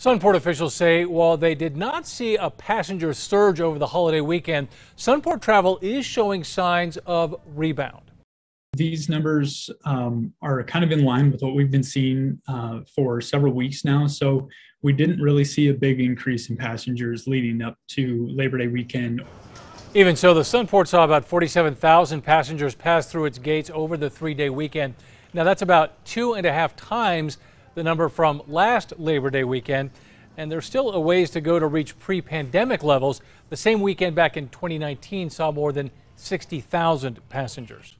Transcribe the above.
Sunport officials say while they did not see a passenger surge over the holiday weekend, Sunport travel is showing signs of rebound. These numbers um, are kind of in line with what we've been seeing uh, for several weeks now. So we didn't really see a big increase in passengers leading up to Labor Day weekend. Even so, the Sunport saw about 47,000 passengers pass through its gates over the three day weekend. Now, that's about two and a half times the number from last Labor Day weekend. And there's still a ways to go to reach pre pandemic levels. The same weekend back in 2019 saw more than 60,000 passengers.